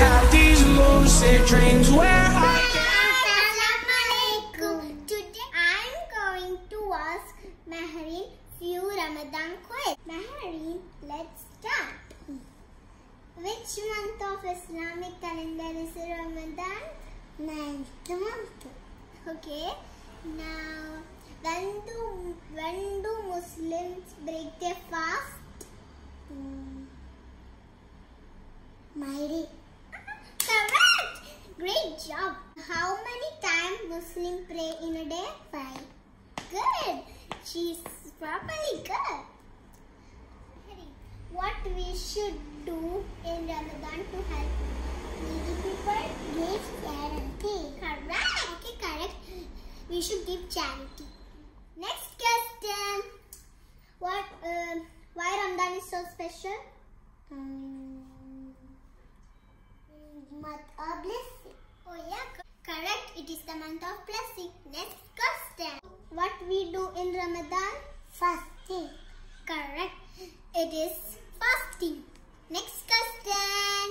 have these lucid dreams where I. Today I'm going to ask Mahreen few Ramadan questions. Mahreen, let's start. Which month of Islamic calendar is Ramadan? Ninth month. Okay. Now, when do when do Muslims break their fast? Hmm. How many times Muslim pray in a day? Five. Good. She's properly good. What we should do in Ramadan to help needy people? Give charity. Correct. Okay, correct. We should give charity. Next question. What? Um, why Ramadan is so special? Um, month of blessing. Oh yeah, co- correct. It is the month of blessing. Next question. What we do in Ramadan? Fasting. Correct. It is fasting. Next question.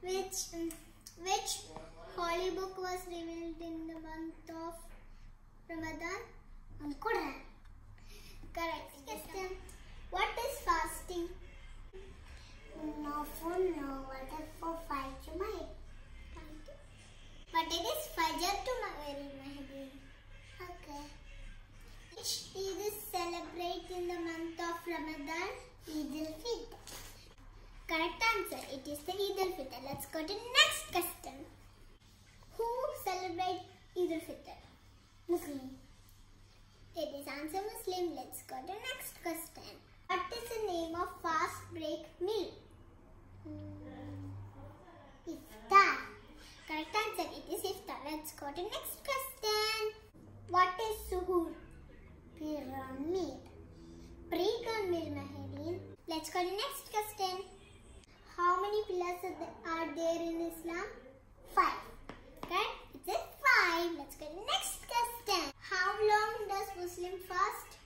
Which which holy book was revealed in the month of Ramadan? Quran. Correct. Question. What is fasting? No for no, what is for five to my But it is Fajr to my very Mahdi. Okay. Which Eid is celebrated in the month of Ramadan? Eid al-Fitr. Correct answer. It is the Eid al-Fitr. Let's go to next question. Who celebrate Eid al-Fitr? Muslim. It is answer Muslim. Let's go to next question. What is the name of fast break meal? Iftar. Correct answer. It is iftar. Let's go to next question. What is suhoor? Pyramid. Let's go to next question. How many pillars are there- in Islam? Five. Correct? It is five. Let's go to next question. How long does Muslim fast?